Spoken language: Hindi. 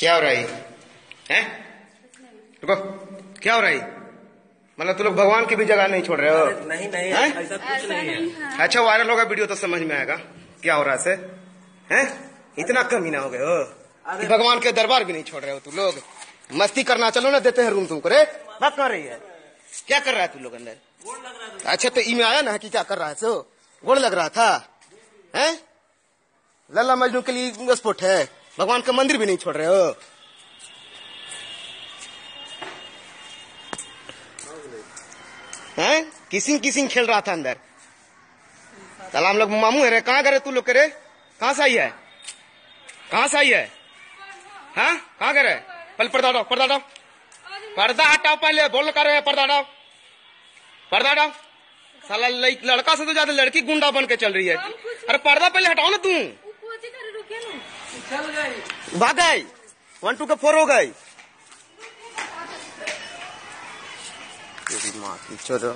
क्या हो रहा है? हैं? रुको। क्या हो रहा है? मतलब तुम लोग भगवान की भी जगह नहीं छोड़ रहे हो। नहीं नहीं हैं? ऐसा कुछ नहीं है। अच्छा वायरल होगा वीडियो तो समझ में आएगा। क्या हो रहा है से? हैं? इतना कम ही ना हो गए हो। भगवान के दरबार भी नहीं छोड़ रहे हो तुम लोग। मस्ती करना चलो ना देते हैं रूम तुमको रे। बात कर रही है? क्या कर रहा है तू लोग अंदर? अच्छा तो ई में आया ना कि क्या कर रहा है सो गोड़ लग रहा था। हैं? लल्ला मजनू के लिए स्पोर्ट है। भगवान का मंदिर भी नहीं छोड़ रहे हो। हैं? किसिंग किसिंग खेल रहा था अंदर। कल हम लोग मामू है रे कहाँ गए तू लोग के रे? कहाँ से आई है? कहाँ से आई है? हाँ? कहाँ गए पहले पर्दा हटाओ पर्दा हटाओ पर्दा हटाओ पहले बोल कर रहे पर्दा हटाओ पर्दा हटाओ साला लड़का से तो ज़्यादा लड़की गुंडा बन के चल रही है। अरे पर्दा पहले हटाओ ना तू। चल भाग गई वन टू के फोर हो गई। माँ की चोदो